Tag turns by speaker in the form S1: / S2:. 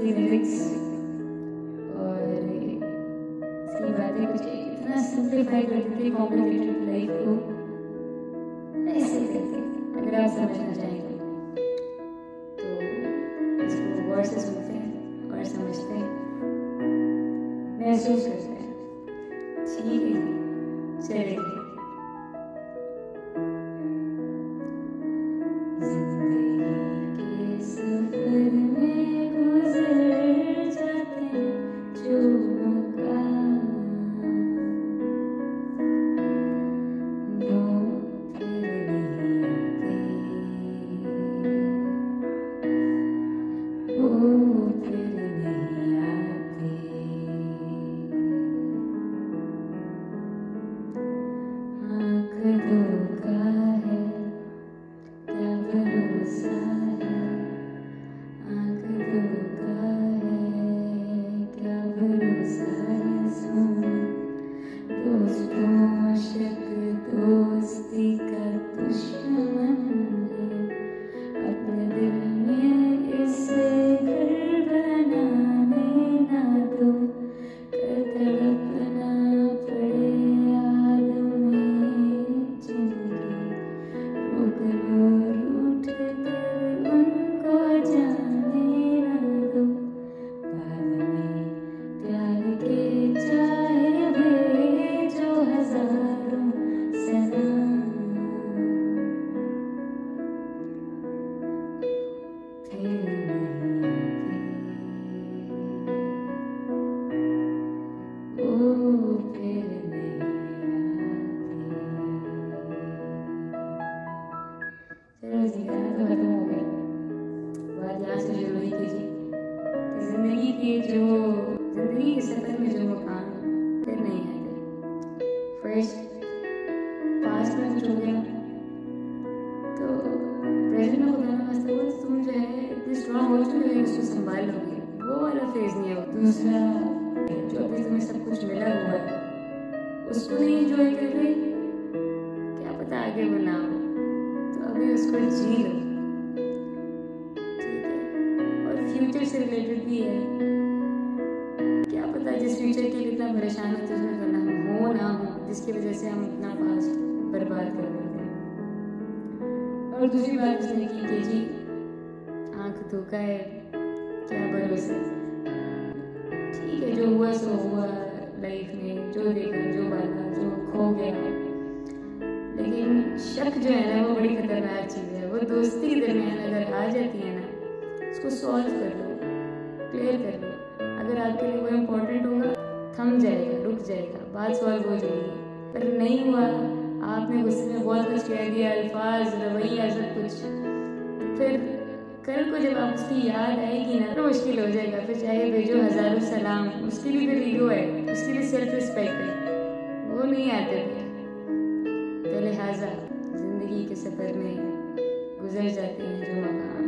S1: इसकी लिरिक्स और इसकी बातें कुछ इतना सिंप्लीफाई कॉम्प्लिकेटेड लाइफ को ऐसे करके अगर आप समझना चाहेंगे तो।, तो। इसको से सुनते हैं और समझते हैं, महसूस करते हैं। ठीक है, चलेंगे। will do. ये जो ज़िंदगी के सफ़र में जो मकान फिर नहीं आते फ़र्स्ट पास में कुछ हो गया। तो प्रेजेंट में गया ना वास्ते बस तुम जो है इतने स्ट्रांग हो चुके हो उसको संभाल लोगे। वो वाला फ़ेज़ नहीं है। दूसरा, जो अभी तुम्हें सब कुछ मिला हुआ है, उसको नहीं इंजॉय कर रहे, क्या पता आगे वो हो तो अभी उसको जी लो। में परेशानी उसमें करना हो ना हो जिसकी वजह से हम अपना पास्ट बर्बाद कर देते हैं। और दूसरी बात उसने की जी, आँख धोखा है, क्या भरोसा? ठीक है, जो हुआ सो हुआ लाइफ में, जो देखा, जो बांधा जो खो गया। लेकिन शक जो है ना, वो बड़ी खतरनाक चीज़ है। वो दोस्ती के दरमियान अगर आ जाती है ना, उसको सॉल्व कर लो क्लियर कर लो। अगर आपके लिए वो इम्पोर्टेंट होगा थम जाएगा, रुक जाएगा, बात सॉल्व हो जाएगी। पर नहीं हुआ। आपने गुस्से में बहुत कुछ कह दिया, अल्फाज, रवैया, सब कुछ। फिर कल को जब आप उसकी याद आएगी ना तो मुश्किल हो जाएगा। फिर चाहे भेजो हज़ारों सलाम। उसके लिए फिर ईगो है। उसके लिए सेल्फ रिस्पेक्ट है। वो नहीं आते थे। तो लिहाजा, ज़िंदगी के सफ़र में गुजर जाते हैं जो मकान